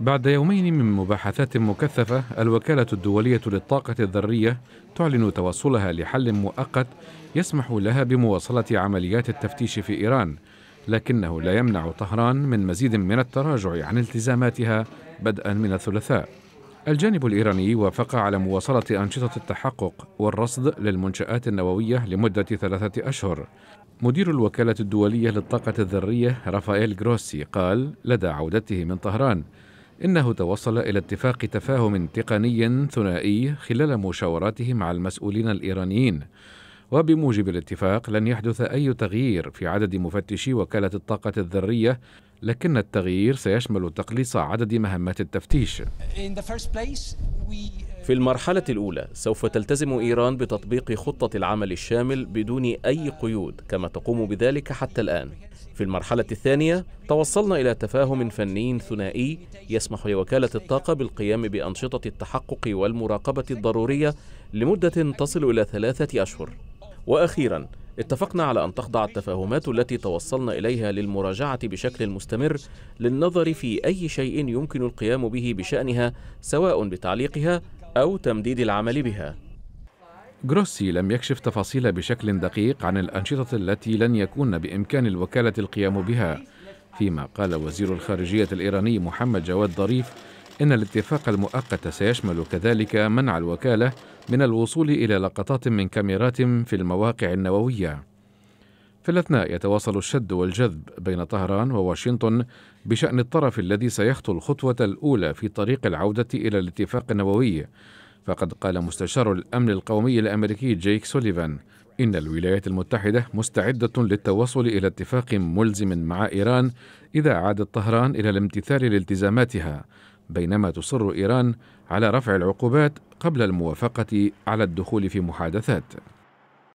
بعد يومين من مباحثات مكثفة الوكالة الدولية للطاقة الذرية تعلن توصلها لحل مؤقت يسمح لها بمواصلة عمليات التفتيش في إيران لكنه لا يمنع طهران من مزيد من التراجع عن التزاماتها بدءا من الثلاثاء. الجانب الإيراني وافق على مواصلة أنشطة التحقق والرصد للمنشآت النووية لمدة ثلاثة أشهر. مدير الوكالة الدولية للطاقة الذرية رافائيل جروسي قال لدى عودته من طهران إنه توصل إلى اتفاق تفاهم تقني ثنائي خلال مشاوراته مع المسؤولين الإيرانيين. وبموجب الاتفاق لن يحدث أي تغيير في عدد مفتشي وكالة الطاقة الذرية لكن التغيير سيشمل تقليص عدد مهمات التفتيش. في المرحلة الأولى سوف تلتزم إيران بتطبيق خطة العمل الشامل بدون أي قيود كما تقوم بذلك حتى الآن. في المرحلة الثانية توصلنا إلى تفاهم فني ثنائي يسمح لوكالة الطاقة بالقيام بأنشطة التحقق والمراقبة الضرورية لمدة تصل إلى ثلاثة أشهر. وأخيرا اتفقنا على أن تخضع التفاهمات التي توصلنا إليها للمراجعة بشكل مستمر للنظر في أي شيء يمكن القيام به بشأنها سواء بتعليقها أو تمديد العمل بها جروسي لم يكشف تفاصيل بشكل دقيق عن الأنشطة التي لن يكون بإمكان الوكالة القيام بها فيما قال وزير الخارجية الإيراني محمد جواد ظريف إن الاتفاق المؤقت سيشمل كذلك منع الوكالة من الوصول إلى لقطات من كاميرات في المواقع النووية. في الأثناء يتواصل الشد والجذب بين طهران وواشنطن بشأن الطرف الذي سيخطو الخطوة الأولى في طريق العودة إلى الاتفاق النووي. فقد قال مستشار الأمن القومي الأمريكي جيك سوليفان إن الولايات المتحدة مستعدة للتوصل إلى اتفاق ملزم مع إيران إذا عادت طهران إلى الامتثال لالتزاماتها بينما تصر إيران على رفع العقوبات قبل الموافقة على الدخول في محادثات